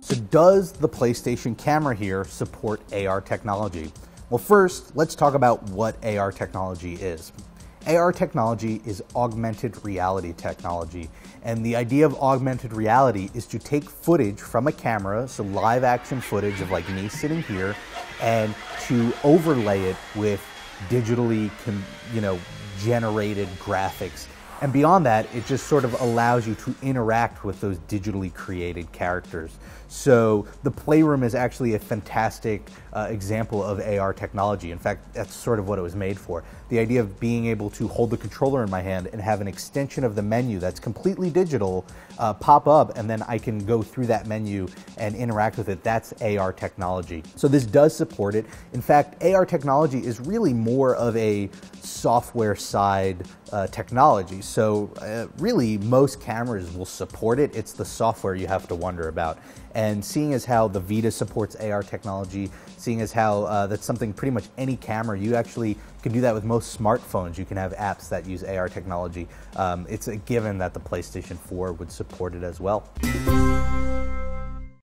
So does the PlayStation camera here support AR technology? Well, first, let's talk about what AR technology is. AR technology is augmented reality technology. And the idea of augmented reality is to take footage from a camera, so live action footage of like me sitting here, and to overlay it with digitally, you know, generated graphics. And beyond that, it just sort of allows you to interact with those digitally created characters. So the Playroom is actually a fantastic uh, example of AR technology. In fact, that's sort of what it was made for. The idea of being able to hold the controller in my hand and have an extension of the menu that's completely digital uh, pop up, and then I can go through that menu and interact with it. That's AR technology. So this does support it. In fact, AR technology is really more of a software side uh, technology. So uh, really, most cameras will support it. It's the software you have to wonder about. And seeing as how the Vita supports AR technology, seeing as how uh, that's something pretty much any camera, you actually can do that with most smartphones. You can have apps that use AR technology. Um, it's a given that the PlayStation 4 would support it as well.